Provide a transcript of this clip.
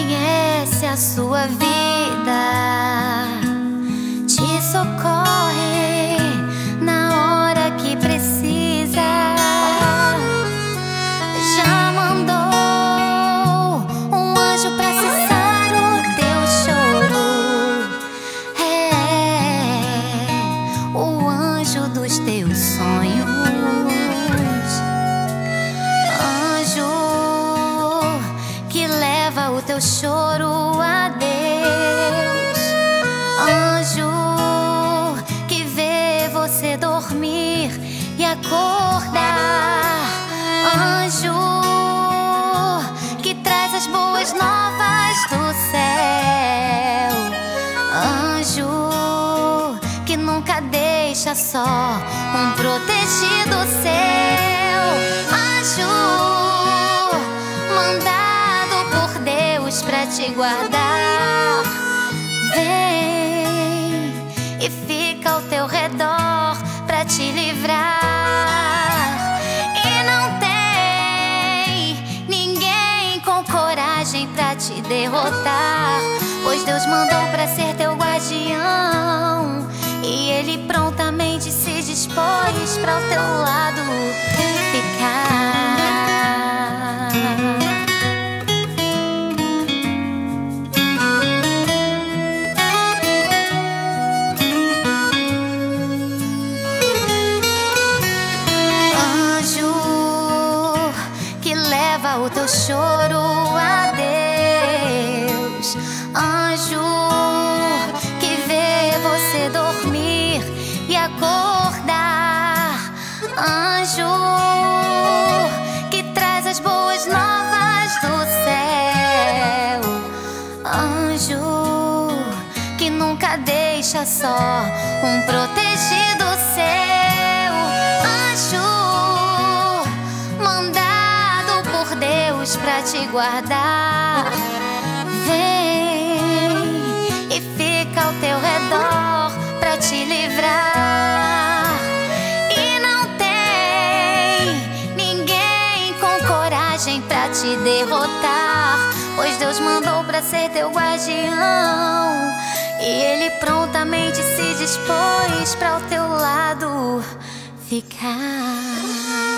conhece a sua vida, te socorre choro a Deus. Anjo que vê você dormir e acordar. Anjo que traz as boas novas do céu. Anjo que nunca deixa só um protegido seu. Pra te guardar. Vem e fica ao teu redor pra te livrar. E não tem ninguém com coragem pra te derrotar. Pois Deus mandou pra ser leva o teu choro a Deus. Anjo que vê você dormir e acordar. Anjo que traz as boas novas do céu. Anjo que nunca deixa só um protegido Deus pra te guardar. Vem e fica ao teu redor pra te livrar. E não tem ninguém com coragem pra te derrotar. Pois Deus mandou pra ser teu guardião. E ele prontamente se dispôs pra ao teu lado ficar.